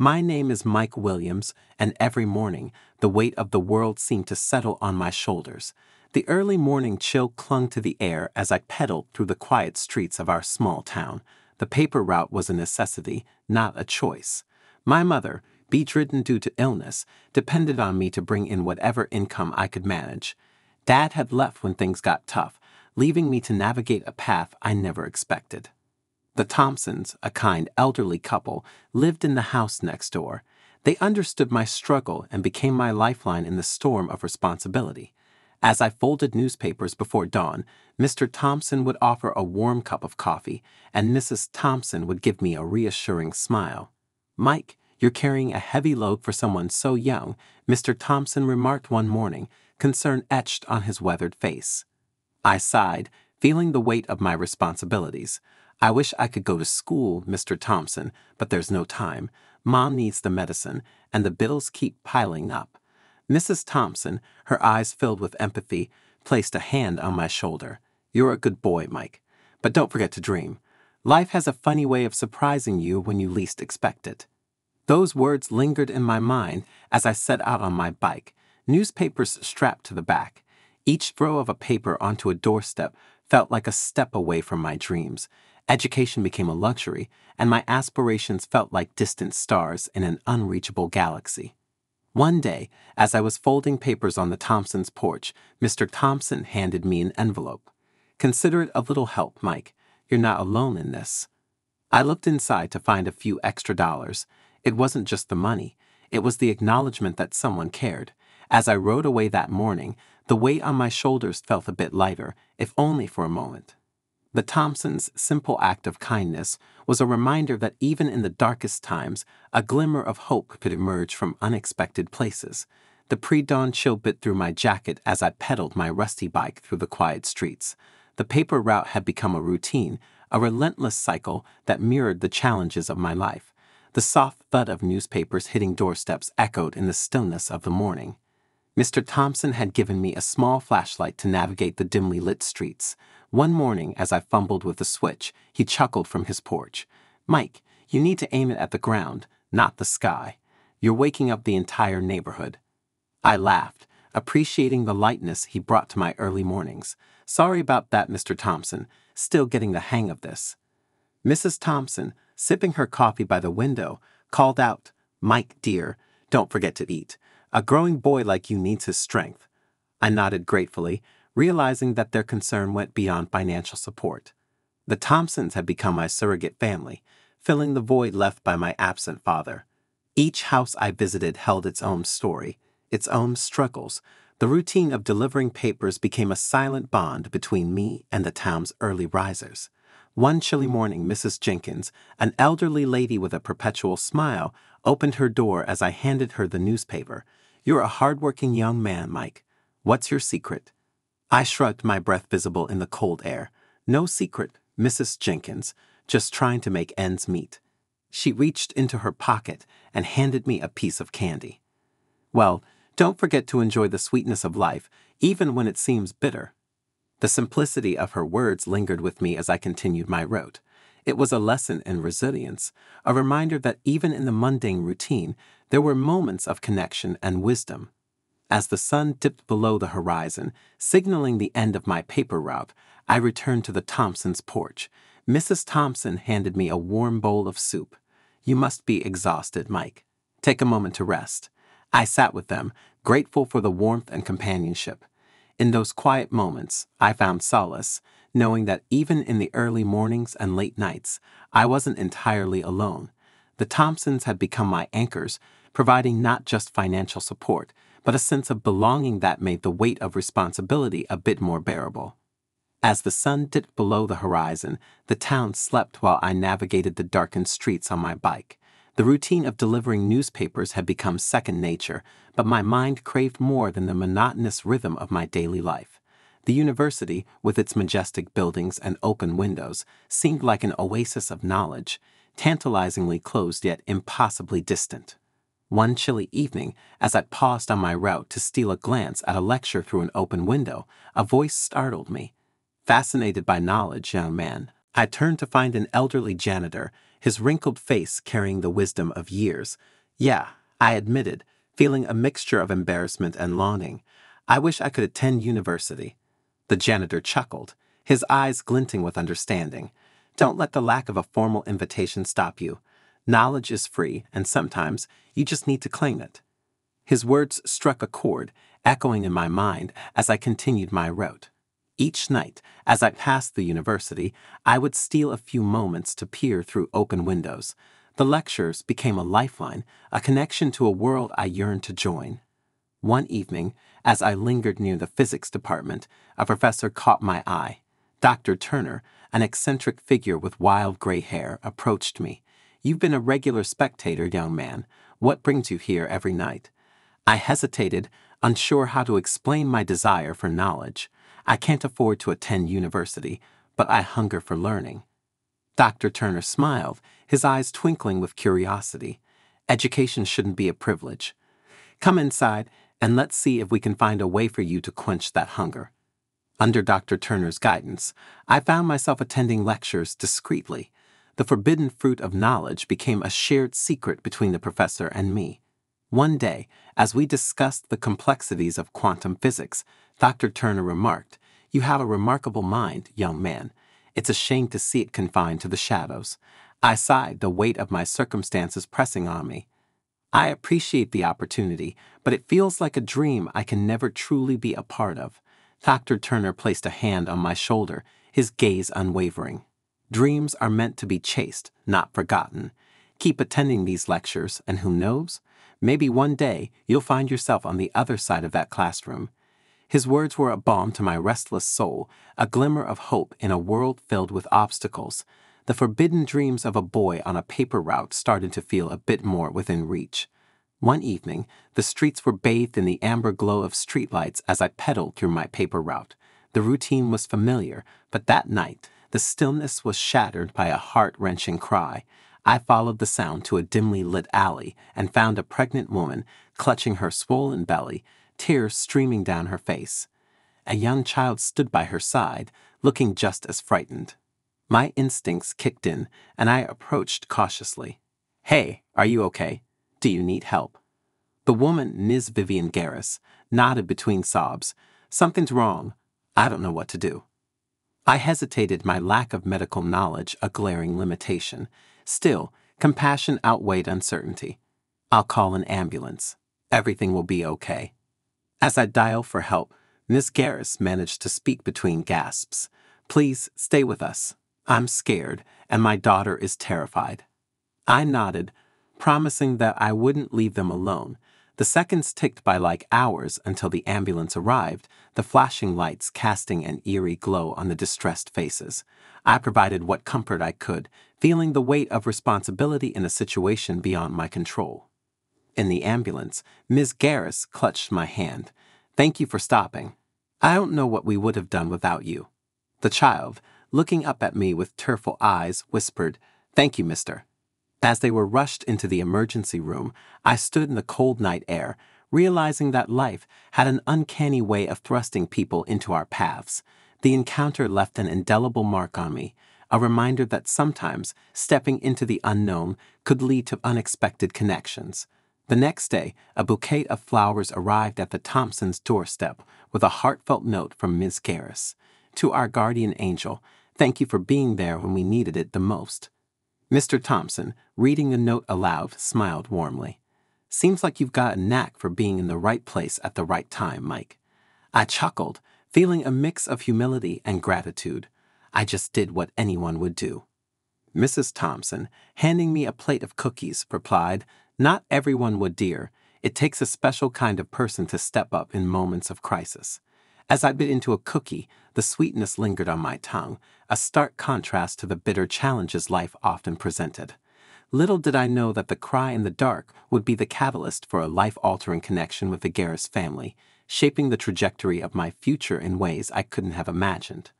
My name is Mike Williams, and every morning the weight of the world seemed to settle on my shoulders. The early morning chill clung to the air as I pedaled through the quiet streets of our small town. The paper route was a necessity, not a choice. My mother, bedridden due to illness, depended on me to bring in whatever income I could manage. Dad had left when things got tough, leaving me to navigate a path I never expected. The Thompsons, a kind elderly couple, lived in the house next door. They understood my struggle and became my lifeline in the storm of responsibility. As I folded newspapers before dawn, Mr. Thompson would offer a warm cup of coffee, and Mrs. Thompson would give me a reassuring smile. Mike, you're carrying a heavy load for someone so young, Mr. Thompson remarked one morning, concern etched on his weathered face. I sighed, feeling the weight of my responsibilities. I wish I could go to school, Mr. Thompson, but there's no time. Mom needs the medicine, and the bills keep piling up. Mrs. Thompson, her eyes filled with empathy, placed a hand on my shoulder. You're a good boy, Mike. But don't forget to dream. Life has a funny way of surprising you when you least expect it. Those words lingered in my mind as I set out on my bike, newspapers strapped to the back. Each throw of a paper onto a doorstep felt like a step away from my dreams. Education became a luxury, and my aspirations felt like distant stars in an unreachable galaxy. One day, as I was folding papers on the Thompsons' porch, Mr. Thompson handed me an envelope. Consider it a little help, Mike. You're not alone in this. I looked inside to find a few extra dollars. It wasn't just the money, it was the acknowledgement that someone cared. As I rode away that morning, the weight on my shoulders felt a bit lighter, if only for a moment. The Thompsons' simple act of kindness was a reminder that even in the darkest times, a glimmer of hope could emerge from unexpected places. The pre dawn chill bit through my jacket as I pedaled my rusty bike through the quiet streets. The paper route had become a routine, a relentless cycle that mirrored the challenges of my life. The soft thud of newspapers hitting doorsteps echoed in the stillness of the morning. Mr. Thompson had given me a small flashlight to navigate the dimly lit streets. One morning, as I fumbled with the switch, he chuckled from his porch. Mike, you need to aim it at the ground, not the sky. You're waking up the entire neighborhood. I laughed, appreciating the lightness he brought to my early mornings. Sorry about that, Mr. Thompson. Still getting the hang of this. Mrs. Thompson, sipping her coffee by the window, called out, Mike, dear, don't forget to eat. A growing boy like you needs his strength. I nodded gratefully, realizing that their concern went beyond financial support. The Thompsons had become my surrogate family, filling the void left by my absent father. Each house I visited held its own story, its own struggles. The routine of delivering papers became a silent bond between me and the town's early risers. One chilly morning, Mrs. Jenkins, an elderly lady with a perpetual smile, opened her door as I handed her the newspaper. You're a hard-working young man, Mike. What's your secret? I shrugged, my breath visible in the cold air. No secret, Mrs. Jenkins, just trying to make ends meet. She reached into her pocket and handed me a piece of candy. Well, don't forget to enjoy the sweetness of life, even when it seems bitter. The simplicity of her words lingered with me as I continued my route. It was a lesson in resilience, a reminder that even in the mundane routine, there were moments of connection and wisdom. As the sun dipped below the horizon, signaling the end of my paper route, I returned to the Thompsons' porch. Mrs. Thompson handed me a warm bowl of soup. You must be exhausted, Mike. Take a moment to rest. I sat with them, grateful for the warmth and companionship. In those quiet moments, I found solace, knowing that even in the early mornings and late nights, I wasn't entirely alone. The Thompsons had become my anchors, providing not just financial support, but a sense of belonging that made the weight of responsibility a bit more bearable. As the sun dipped below the horizon, the town slept while I navigated the darkened streets on my bike. The routine of delivering newspapers had become second nature, but my mind craved more than the monotonous rhythm of my daily life. The university, with its majestic buildings and open windows, seemed like an oasis of knowledge, tantalizingly closed yet impossibly distant. One chilly evening, as I paused on my route to steal a glance at a lecture through an open window, a voice startled me. Fascinated by knowledge, young man, I turned to find an elderly janitor, his wrinkled face carrying the wisdom of years. Yeah, I admitted, feeling a mixture of embarrassment and longing. I wish I could attend university. The janitor chuckled, his eyes glinting with understanding. Don't let the lack of a formal invitation stop you. Knowledge is free, and sometimes you just need to claim it. His words struck a chord, echoing in my mind as I continued my route. Each night, as I passed the university, I would steal a few moments to peer through open windows. The lectures became a lifeline, a connection to a world I yearned to join. One evening, as I lingered near the physics department, a professor caught my eye. Dr. Turner, an eccentric figure with wild gray hair, approached me. You've been a regular spectator, young man. What brings you here every night? I hesitated, unsure how to explain my desire for knowledge. I can't afford to attend university, but I hunger for learning. Dr. Turner smiled, his eyes twinkling with curiosity. Education shouldn't be a privilege. Come inside, and let's see if we can find a way for you to quench that hunger. Under Dr. Turner's guidance, I found myself attending lectures discreetly. The forbidden fruit of knowledge became a shared secret between the professor and me. One day, as we discussed the complexities of quantum physics, Dr. Turner remarked, You have a remarkable mind, young man. It's a shame to see it confined to the shadows. I sighed, the weight of my circumstances pressing on me. I appreciate the opportunity, but it feels like a dream I can never truly be a part of. Dr. Turner placed a hand on my shoulder, his gaze unwavering. Dreams are meant to be chased, not forgotten. Keep attending these lectures, and who knows? Maybe one day you'll find yourself on the other side of that classroom. His words were a balm to my restless soul, a glimmer of hope in a world filled with obstacles. The forbidden dreams of a boy on a paper route started to feel a bit more within reach. One evening, the streets were bathed in the amber glow of streetlights as I pedaled through my paper route. The routine was familiar, but that night, the stillness was shattered by a heart wrenching cry. I followed the sound to a dimly lit alley and found a pregnant woman clutching her swollen belly, tears streaming down her face. A young child stood by her side, looking just as frightened. My instincts kicked in, and I approached cautiously. Hey, are you okay? Do you need help? The woman, Ms. Vivian Garris, nodded between sobs. Something's wrong. I don't know what to do. I hesitated, my lack of medical knowledge a glaring limitation. Still, compassion outweighed uncertainty. I'll call an ambulance. Everything will be okay. As I dial for help, Miss Garris managed to speak between gasps. Please stay with us. I'm scared, and my daughter is terrified. I nodded, promising that I wouldn't leave them alone. The seconds ticked by like hours until the ambulance arrived, the flashing lights casting an eerie glow on the distressed faces. I provided what comfort I could, feeling the weight of responsibility in a situation beyond my control. In the ambulance, Ms. Garris clutched my hand. Thank you for stopping. I don't know what we would have done without you. The child, looking up at me with tearful eyes, whispered, Thank you, mister. As they were rushed into the emergency room, I stood in the cold night air, realizing that life had an uncanny way of thrusting people into our paths. The encounter left an indelible mark on me, a reminder that sometimes stepping into the unknown could lead to unexpected connections. The next day, a bouquet of flowers arrived at the Thompsons' doorstep with a heartfelt note from Miss Garris. To our guardian angel, thank you for being there when we needed it the most. Mr. Thompson, reading the note aloud, smiled warmly. Seems like you've got a knack for being in the right place at the right time, Mike. I chuckled, feeling a mix of humility and gratitude. I just did what anyone would do. Mrs. Thompson, handing me a plate of cookies, replied, Not everyone would, dear. It takes a special kind of person to step up in moments of crisis. As I bit into a cookie, the sweetness lingered on my tongue, a stark contrast to the bitter challenges life often presented. Little did I know that the cry in the dark would be the catalyst for a life altering connection with the Garris family, shaping the trajectory of my future in ways I couldn't have imagined.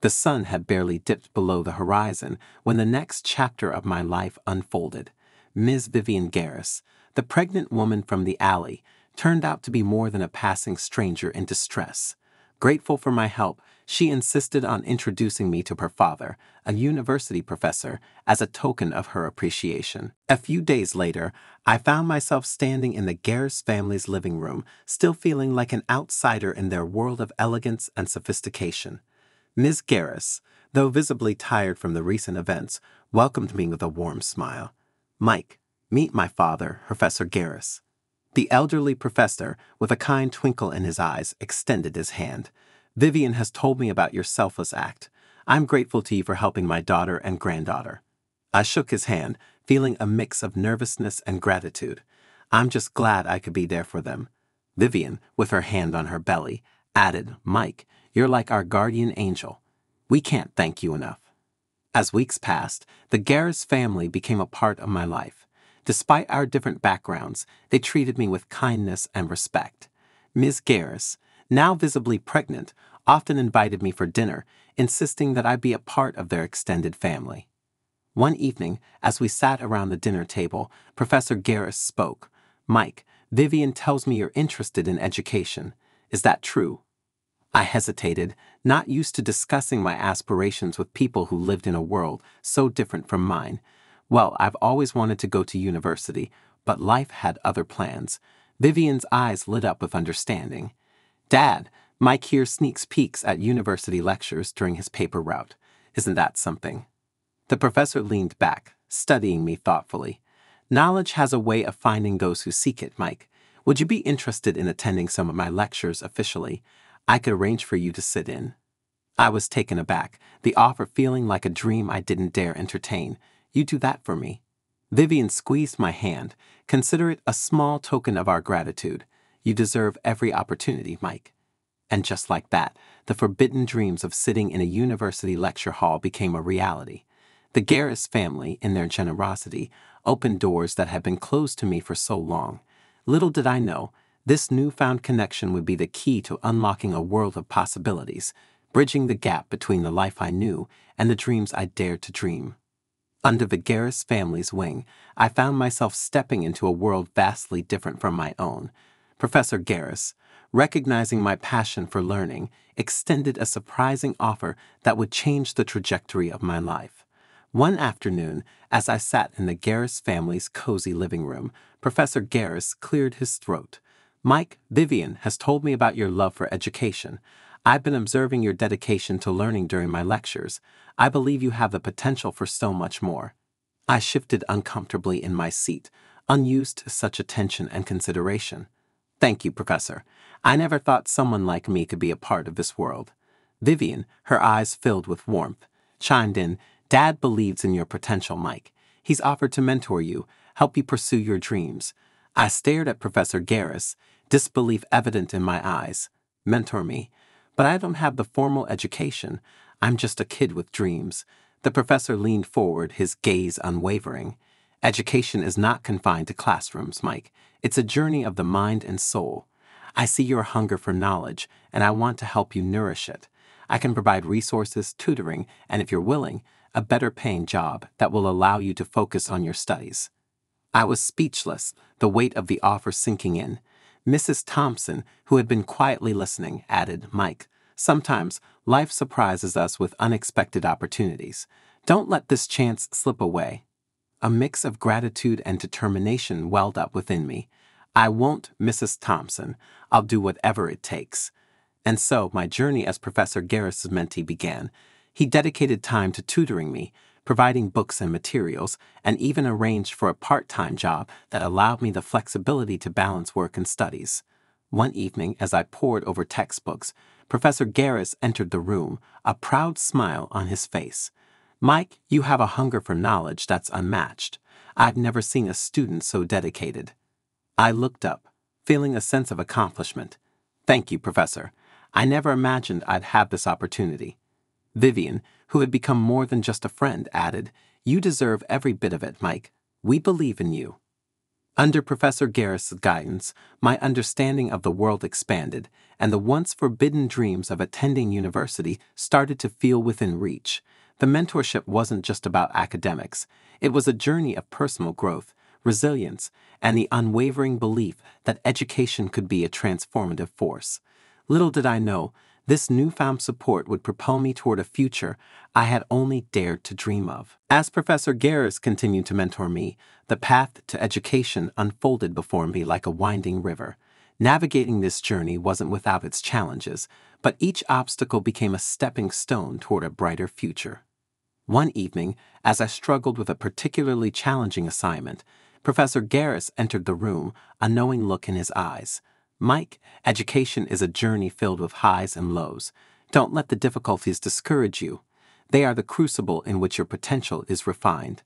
The sun had barely dipped below the horizon when the next chapter of my life unfolded. Ms. Vivian Garris, the pregnant woman from the alley, turned out to be more than a passing stranger in distress. Grateful for my help, she insisted on introducing me to her father, a university professor, as a token of her appreciation. A few days later, I found myself standing in the Garris family's living room, still feeling like an outsider in their world of elegance and sophistication. Ms. Garris, though visibly tired from the recent events, welcomed me with a warm smile. Mike, meet my father, Professor Garris. The elderly professor, with a kind twinkle in his eyes, extended his hand. Vivian has told me about your selfless act. I'm grateful to you for helping my daughter and granddaughter. I shook his hand, feeling a mix of nervousness and gratitude. I'm just glad I could be there for them. Vivian, with her hand on her belly, added, Mike, you're like our guardian angel. We can't thank you enough. As weeks passed, the Garris family became a part of my life. Despite our different backgrounds, they treated me with kindness and respect. Ms. Garris, now visibly pregnant, often invited me for dinner, insisting that I be a part of their extended family. One evening, as we sat around the dinner table, Professor Garris spoke. Mike, Vivian tells me you're interested in education. Is that true? I hesitated, not used to discussing my aspirations with people who lived in a world so different from mine. Well, I've always wanted to go to university, but life had other plans. Vivian's eyes lit up with understanding. Dad, Mike here sneaks peeks at university lectures during his paper route. Isn't that something? The professor leaned back, studying me thoughtfully. Knowledge has a way of finding those who seek it, Mike. Would you be interested in attending some of my lectures officially? I could arrange for you to sit in. I was taken aback, the offer feeling like a dream I didn't dare entertain. You do that for me. Vivian squeezed my hand. Consider it a small token of our gratitude. You deserve every opportunity, Mike. And just like that, the forbidden dreams of sitting in a university lecture hall became a reality. The Garris family, in their generosity, opened doors that had been closed to me for so long. Little did I know, this newfound connection would be the key to unlocking a world of possibilities, bridging the gap between the life I knew and the dreams I dared to dream. Under the Garris family's wing, I found myself stepping into a world vastly different from my own, Professor Garris, recognizing my passion for learning, extended a surprising offer that would change the trajectory of my life. One afternoon, as I sat in the Garris family's cozy living room, Professor Garris cleared his throat. Mike, Vivian has told me about your love for education. I've been observing your dedication to learning during my lectures. I believe you have the potential for so much more. I shifted uncomfortably in my seat, unused to such attention and consideration. Thank you, Professor. I never thought someone like me could be a part of this world. Vivian, her eyes filled with warmth, chimed in, Dad believes in your potential, Mike. He's offered to mentor you, help you pursue your dreams. I stared at Professor Garris, disbelief evident in my eyes. Mentor me. But I don't have the formal education. I'm just a kid with dreams. The professor leaned forward, his gaze unwavering. Education is not confined to classrooms, Mike. It's a journey of the mind and soul. I see your hunger for knowledge, and I want to help you nourish it. I can provide resources, tutoring, and if you're willing, a better paying job that will allow you to focus on your studies. I was speechless, the weight of the offer sinking in. Mrs. Thompson, who had been quietly listening, added, Mike, sometimes life surprises us with unexpected opportunities. Don't let this chance slip away. A mix of gratitude and determination welled up within me. I won't, Mrs. Thompson. I'll do whatever it takes. And so my journey as Professor Garris's mentee began. He dedicated time to tutoring me, providing books and materials, and even arranged for a part time job that allowed me the flexibility to balance work and studies. One evening, as I pored over textbooks, Professor Garris entered the room, a proud smile on his face. Mike, you have a hunger for knowledge that's unmatched. I've never seen a student so dedicated. I looked up, feeling a sense of accomplishment. Thank you, Professor. I never imagined I'd have this opportunity. Vivian, who had become more than just a friend, added, You deserve every bit of it, Mike. We believe in you. Under Professor Garris's guidance, my understanding of the world expanded, and the once forbidden dreams of attending university started to feel within reach. The mentorship wasn't just about academics, it was a journey of personal growth, resilience, and the unwavering belief that education could be a transformative force. Little did I know, this newfound support would propel me toward a future I had only dared to dream of. As Professor Garris continued to mentor me, the path to education unfolded before me like a winding river. Navigating this journey wasn't without its challenges, but each obstacle became a stepping stone toward a brighter future. One evening, as I struggled with a particularly challenging assignment, Professor Garris entered the room, a knowing look in his eyes. Mike, education is a journey filled with highs and lows. Don't let the difficulties discourage you. They are the crucible in which your potential is refined.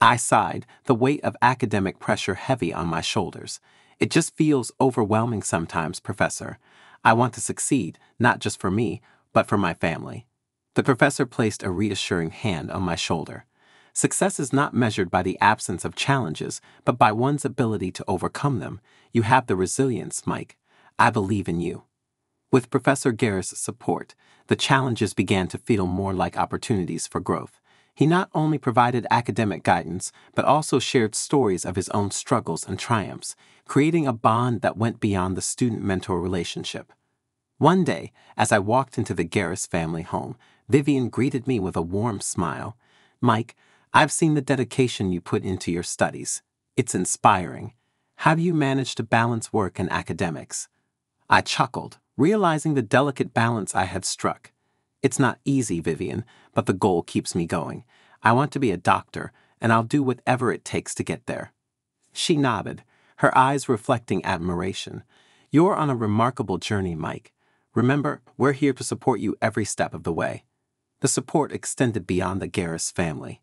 I sighed, the weight of academic pressure heavy on my shoulders. It just feels overwhelming sometimes, Professor. I want to succeed, not just for me, but for my family. The professor placed a reassuring hand on my shoulder. Success is not measured by the absence of challenges, but by one's ability to overcome them. You have the resilience, Mike. I believe in you. With Professor Garris' support, the challenges began to feel more like opportunities for growth. He not only provided academic guidance, but also shared stories of his own struggles and triumphs, creating a bond that went beyond the student mentor relationship. One day, as I walked into the Garris family home, Vivian greeted me with a warm smile. Mike, I've seen the dedication you put into your studies. It's inspiring. How do you manage to balance work and academics? I chuckled, realizing the delicate balance I had struck. It's not easy, Vivian, but the goal keeps me going. I want to be a doctor, and I'll do whatever it takes to get there. She nodded, her eyes reflecting admiration. You're on a remarkable journey, Mike. Remember, we're here to support you every step of the way. The support extended beyond the Garris family.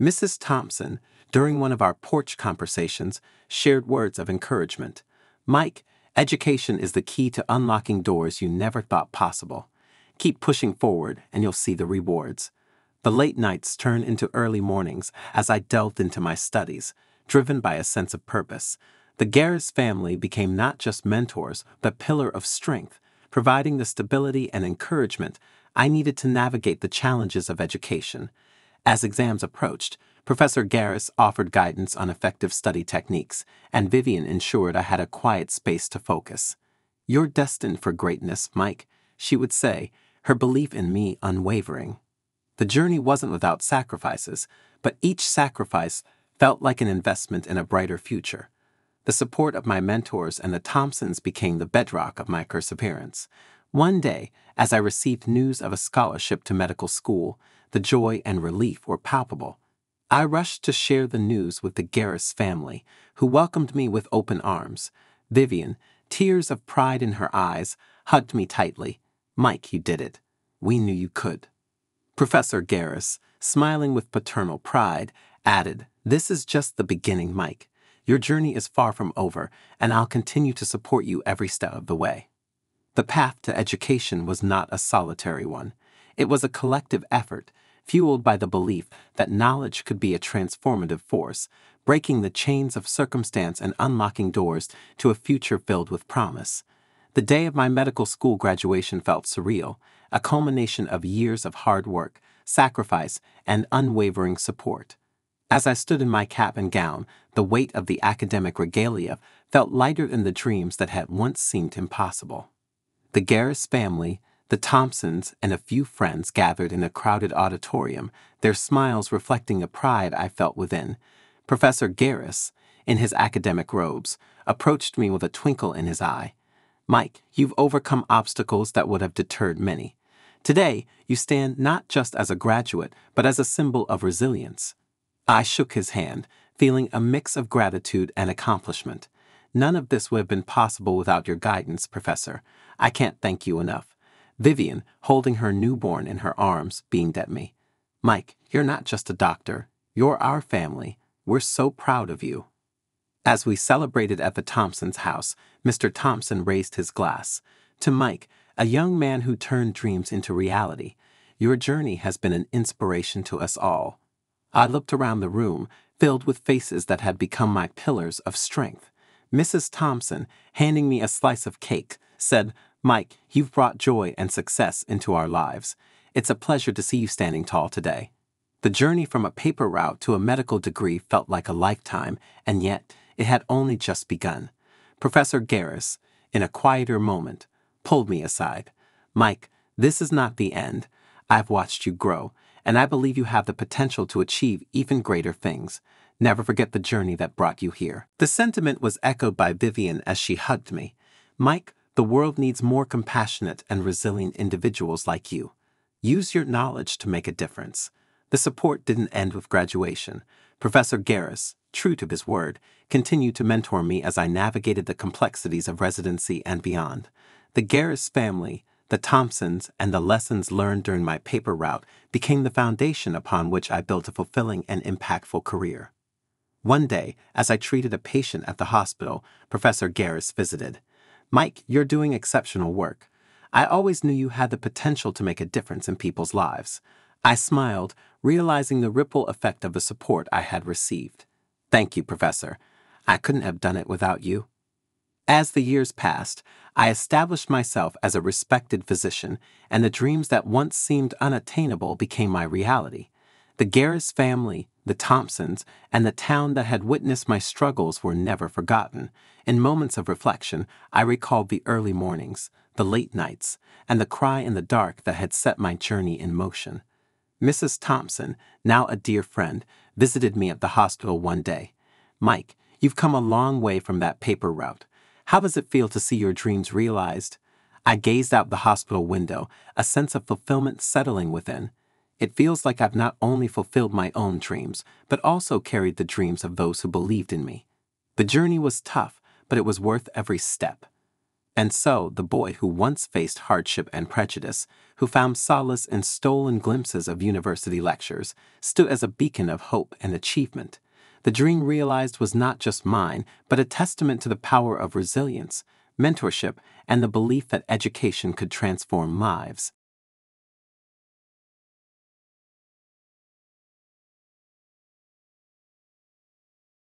Mrs. Thompson, during one of our porch conversations, shared words of encouragement. Mike, education is the key to unlocking doors you never thought possible. Keep pushing forward, and you'll see the rewards. The late nights turned into early mornings as I delved into my studies, driven by a sense of purpose. The Garris family became not just mentors, but pillar of strength, providing the stability and encouragement I needed to navigate the challenges of education. As exams approached, Professor Garris offered guidance on effective study techniques, and Vivian ensured I had a quiet space to focus. You're destined for greatness, Mike, she would say, her belief in me unwavering. The journey wasn't without sacrifices, but each sacrifice felt like an investment in a brighter future. The support of my mentors and the Thompsons became the bedrock of my perseverance. One day, as I received news of a scholarship to medical school, the joy and relief were palpable. I rushed to share the news with the Garris family, who welcomed me with open arms. Vivian, tears of pride in her eyes, hugged me tightly. Mike, you did it. We knew you could. Professor Garris, smiling with paternal pride, added, This is just the beginning, Mike. Your journey is far from over, and I'll continue to support you every step of the way. The path to education was not a solitary one. It was a collective effort, fueled by the belief that knowledge could be a transformative force, breaking the chains of circumstance and unlocking doors to a future filled with promise. The day of my medical school graduation felt surreal, a culmination of years of hard work, sacrifice, and unwavering support. As I stood in my cap and gown, the weight of the academic regalia felt lighter than the dreams that had once seemed impossible. The Garris family, the Thompsons, and a few friends gathered in a crowded auditorium, their smiles reflecting the pride I felt within. Professor Garris, in his academic robes, approached me with a twinkle in his eye. Mike, you've overcome obstacles that would have deterred many. Today, you stand not just as a graduate, but as a symbol of resilience. I shook his hand, feeling a mix of gratitude and accomplishment. None of this would have been possible without your guidance, Professor. I can't thank you enough. Vivian, holding her newborn in her arms, beamed at me. Mike, you're not just a doctor. You're our family. We're so proud of you. As we celebrated at the Thompsons' house, Mr. Thompson raised his glass. To Mike, a young man who turned dreams into reality, your journey has been an inspiration to us all. I looked around the room, filled with faces that had become my pillars of strength. Mrs. Thompson, handing me a slice of cake, said, Mike, you've brought joy and success into our lives. It's a pleasure to see you standing tall today. The journey from a paper route to a medical degree felt like a lifetime, and yet it had only just begun. Professor Garris, in a quieter moment, pulled me aside. Mike, This is not the end. I've watched you grow, and I believe you have the potential to achieve even greater things. Never forget the journey that brought you here. The sentiment was echoed by Vivian as she hugged me. Mike, the world needs more compassionate and resilient individuals like you. Use your knowledge to make a difference. The support didn't end with graduation. Professor Garris, true to his word, continued to mentor me as I navigated the complexities of residency and beyond. The Garris family, the Thompsons, and the lessons learned during my paper route became the foundation upon which I built a fulfilling and impactful career. One day, as I treated a patient at the hospital, Professor Garris visited. Mike, you're doing exceptional work. I always knew you had the potential to make a difference in people's lives. I smiled, realizing the ripple effect of the support I had received. Thank you, Professor. I couldn't have done it without you. As the years passed, I established myself as a respected physician, and the dreams that once seemed unattainable became my reality. The Garris family, the Thompsons, and the town that had witnessed my struggles were never forgotten. In moments of reflection, I recalled the early mornings, the late nights, and the cry in the dark that had set my journey in motion. Mrs. Thompson, now a dear friend, visited me at the hospital one day. Mike, you've come a long way from that paper route. How does it feel to see your dreams realized? I gazed out the hospital window, a sense of fulfillment settling within. It feels like I've not only fulfilled my own dreams, but also carried the dreams of those who believed in me. The journey was tough, but it was worth every step. And so, the boy who once faced hardship and prejudice, who found solace in stolen glimpses of university lectures, stood as a beacon of hope and achievement. The dream realized was not just mine, but a testament to the power of resilience, mentorship, and the belief that education could transform lives.